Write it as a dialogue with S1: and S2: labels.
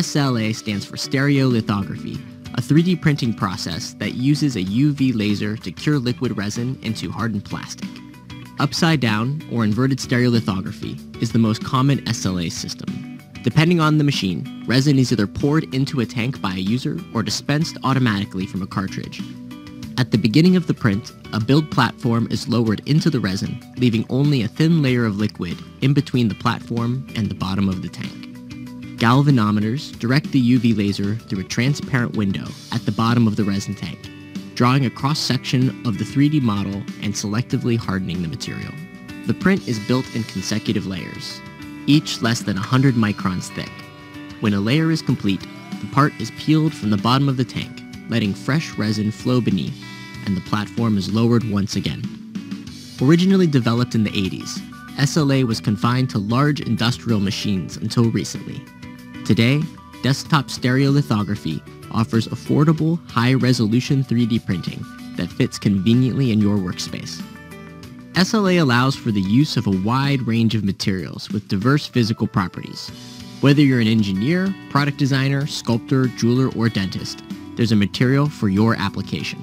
S1: SLA stands for stereolithography, a 3D printing process that uses a UV laser to cure liquid resin into hardened plastic. Upside down or inverted stereolithography is the most common SLA system. Depending on the machine, resin is either poured into a tank by a user or dispensed automatically from a cartridge. At the beginning of the print, a build platform is lowered into the resin, leaving only a thin layer of liquid in between the platform and the bottom of the tank. Galvanometers direct the UV laser through a transparent window at the bottom of the resin tank, drawing a cross-section of the 3D model and selectively hardening the material. The print is built in consecutive layers, each less than 100 microns thick. When a layer is complete, the part is peeled from the bottom of the tank, letting fresh resin flow beneath, and the platform is lowered once again. Originally developed in the 80s, SLA was confined to large industrial machines until recently. Today, desktop stereolithography offers affordable, high-resolution 3D printing that fits conveniently in your workspace. SLA allows for the use of a wide range of materials with diverse physical properties. Whether you're an engineer, product designer, sculptor, jeweler, or dentist, there's a material for your application.